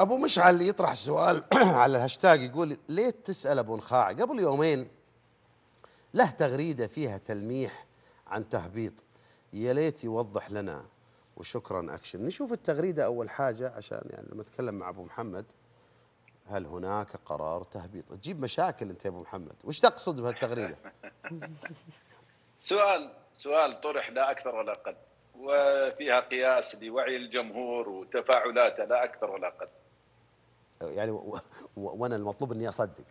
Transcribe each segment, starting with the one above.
أبو مشعل يطرح سؤال على الهاشتاج يقول ليه تسأل أبو نخاع؟ قبل يومين له تغريدة فيها تلميح عن تهبيط. يا ليت يوضح لنا وشكرا أكشن. نشوف التغريدة أول حاجة عشان يعني لما أتكلم مع أبو محمد هل هناك قرار تهبيط؟ تجيب مشاكل أنت يا أبو محمد. وش تقصد بهالتغريدة؟ سؤال سؤال طرح لا أكثر ولا أقل. وفيها قياس لوعي الجمهور وتفاعلاته لا أكثر ولا أقل. يعني وأنا المطلوب إني أصدق.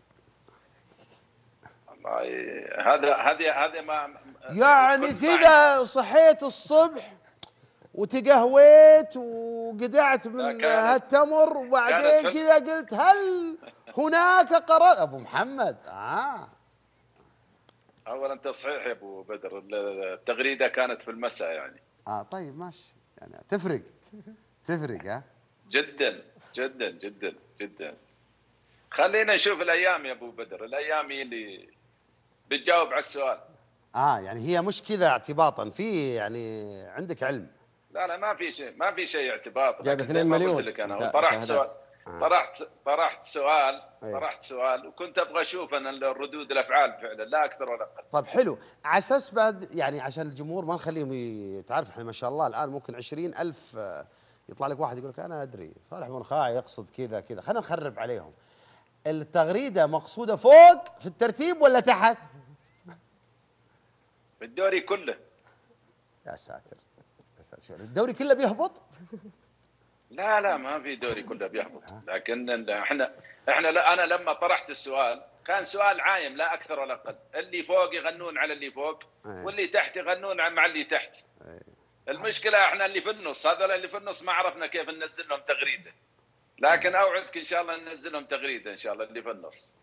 هذا هذه هذه ما يعني كذا صحيت الصبح وتقهويت وقدعت من هالتمر وبعدين كذا قلت هل هناك قرار؟ أبو محمد آه. اولا تصحيح يا أبو بدر التغريدة كانت في المساء يعني. آه طيب ماشي. يعني تفرق. تفرق ها جدا. جدا جدا جدا. خلينا نشوف الأيام يا أبو بدر الأيام هي اللي بتجاوب على السؤال. آه يعني هي مش كذا اعتباطا في يعني عندك علم. لا لا ما في شيء ما في شيء اعتباط. جايب لكن 2 زي ما مليون. قلت لك أنا طرحت. سؤال طرحت طرحت سؤال أيوه. طرحت سؤال وكنت أبغى أشوف أنا الردود الأفعال فعلا لا أكثر ولا أقل. طيب حلو. على أساس بعد يعني عشان الجمهور ما نخليهم تعرف إحنا ما شاء الله الآن ممكن عشرين ألف آه، يطلع لك واحد يقول لك أنا أدري. صالح منخاع يقصد كذا كذا. خلينا نخرب عليهم. التغريدة مقصودة فوق في الترتيب ولا تحت؟ بالدوري كله. يا ساتر. يا ساتر. شو- الدوري كله بيهبط؟ لا لا ما في دوري كله بيهبط. لكن إحنا إحنا لا أنا لما طرحت السؤال كان سؤال عايم لا أكثر ولا أقل. اللي فوق يغنون على اللي فوق أي. واللي تحت يغنون مع اللي تحت. أي. المشكلة إحنا اللي في النص هذول اللي في النص ما عرفنا كيف ننزل لهم تغريدة. لكن أوعدك إن شاء الله ننزل لهم تغريدة إن شاء الله اللي في النص.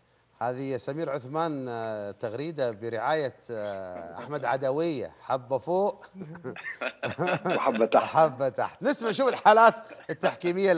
هذه سمير عثمان آه، تغريدة برعاية آه، أحمد عدوية. حبة فوق. وحبة تحت. حبة تحت. نسمع شوف الحالات التحكيمية